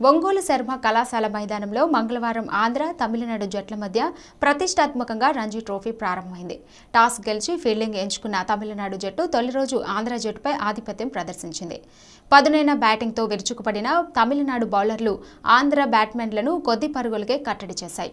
ఒంగోలు శర్మ కళాశాల మైదానంలో మంగళవారం ఆంధ్ర తమిళనాడు జట్ల మధ్య ప్రతిష్టాత్మకంగా రంజీ ట్రోఫీ ప్రారంభమైంది. టాస్ గెలిచి ఫీల్డింగ్ ఎంచుకున్న తమిళనాడు జట్టు తొలి రోజు ఆంధ్ర జట్టుపై ఆధిపత్యం ప్రదర్శించింది. పదునైన బ్యాటింగ్తో విరుచుకుపడిన తమిళనాడు బౌలర్లు ఆంధ్ర బ్యాట్స్మెన్లను కొద్ది పరుగులకే కట్టడి చేశాయి.